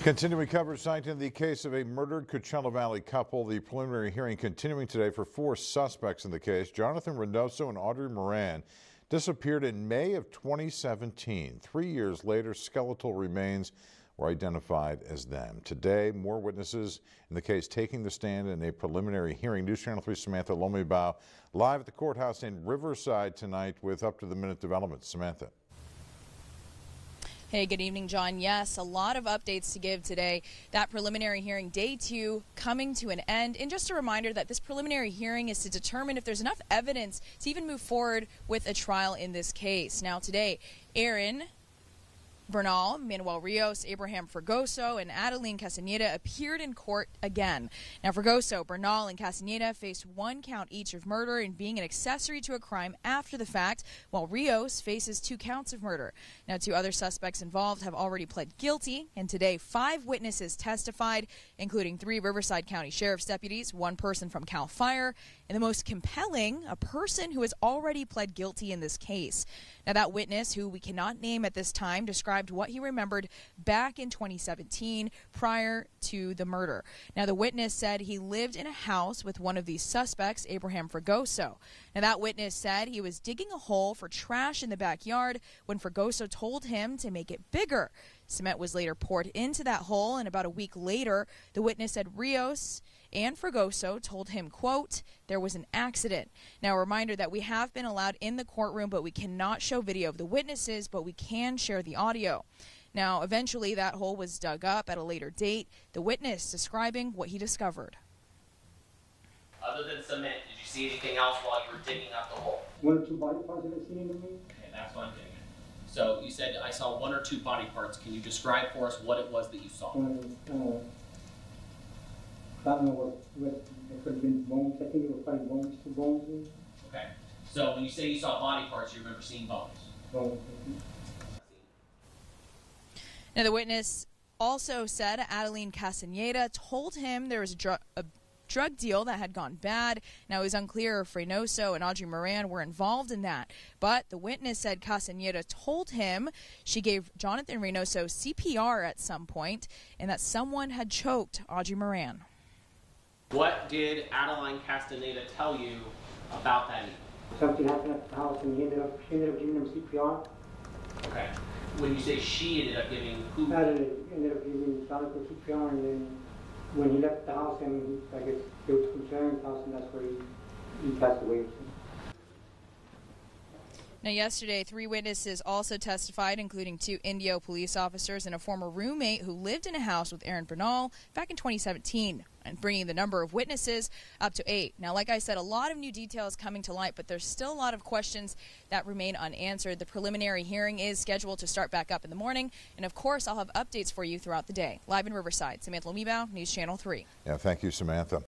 Continuing coverage tonight in the case of a murdered Coachella Valley couple. The preliminary hearing continuing today for four suspects in the case. Jonathan Reynoso and Audrey Moran disappeared in May of 2017. Three years later, skeletal remains were identified as them. Today, more witnesses in the case taking the stand in a preliminary hearing. News Channel 3 Samantha Lomibao live at the courthouse in Riverside tonight with up to the minute developments. Samantha. Hey, good evening, John. Yes, a lot of updates to give today. That preliminary hearing, day two, coming to an end. And just a reminder that this preliminary hearing is to determine if there's enough evidence to even move forward with a trial in this case. Now, today, Aaron Bernal, Manuel Rios, Abraham Fragoso, and Adeline Castaneda appeared in court again. Now, Fragoso, Bernal, and Castaneda faced one count each of murder and being an accessory to a crime after the fact, while Rios faces two counts of murder. Now, two other suspects involved have already pled guilty, and today five witnesses testified, including three Riverside County Sheriff's deputies, one person from CAL FIRE, and the most compelling, a person who has already pled guilty in this case. Now, that witness, who we cannot name at this time, described what he remembered back in 2017 prior to the murder. Now, the witness said he lived in a house with one of these suspects, Abraham Fragoso. Now, that witness said he was digging a hole for trash in the backyard when Fragoso told him to make it bigger. Cement was later poured into that hole, and about a week later, the witness said Rios and Fragoso told him, quote, there was an accident. Now, a reminder that we have been allowed in the courtroom, but we cannot show video of the witnesses, but we can share the audio. Now, eventually, that hole was dug up at a later date. The witness describing what he discovered. Other than cement, did you see anything else while you were digging up the hole? One or two body parts that I seen in the room? Okay, that's what I'm getting. So you said I saw one or two body parts. Can you describe for us what it was that you saw? One, I don't know what, what, it could have been bones, I think it was probably bones, two bones, Okay. So when you say you saw body parts, you remember seeing bones. bones. Now, the witness also said Adeline Castaneda told him there was a, dr- a drug deal that had gone bad. Now, it was unclear if Reynoso and Audrey Moran were involved in that. But the witness said Castaneda told him she gave Jonathan Reynoso CPR at some point and that someone had choked Audrey Moran. What did Adeline Castaneda tell you about that evening? Something happened at the house and he ended up, she ended up giving him CPR. Okay. When you say she ended up giving who? Adeline ended up giving Jonathan CPR and then when he left the house and I guess they were concerned with the house and that's where he, he passed away. Now, yesterday, three witnesses also testified, including two Indio police officers and a former roommate who lived in a house with Aaron Bernal back in 2017, and bringing the number of witnesses up to eight. Now, like I said, a lot of new details coming to light, but there's still a lot of questions that remain unanswered. The preliminary hearing is scheduled to start back up in the morning, and of course, I'll have updates for you throughout the day. Live in Riverside, Samantha Lomibao, News Channel 3. Yeah, thank you, Samantha.